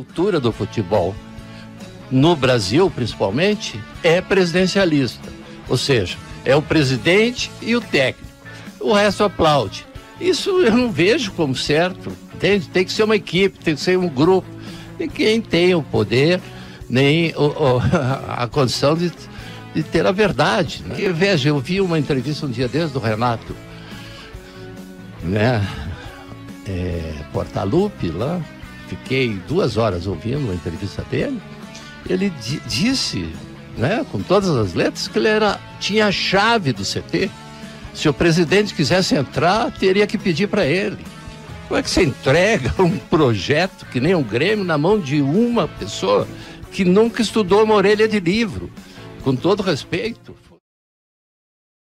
cultura do futebol, no Brasil principalmente, é presidencialista. Ou seja, é o presidente e o técnico. O resto aplaude. Isso eu não vejo como certo. Tem, tem que ser uma equipe, tem que ser um grupo. E quem tem o poder, nem o, o, a condição de, de ter a verdade. Né? Veja, eu vi uma entrevista um dia desde do Renato, né? É, Portalupe lá, fiquei duas horas ouvindo a entrevista dele. Ele di disse, né, com todas as letras, que ele era, tinha a chave do CT. Se o presidente quisesse entrar, teria que pedir para ele. Como é que você entrega um projeto que nem um Grêmio na mão de uma pessoa que nunca estudou uma orelha de livro? Com todo respeito,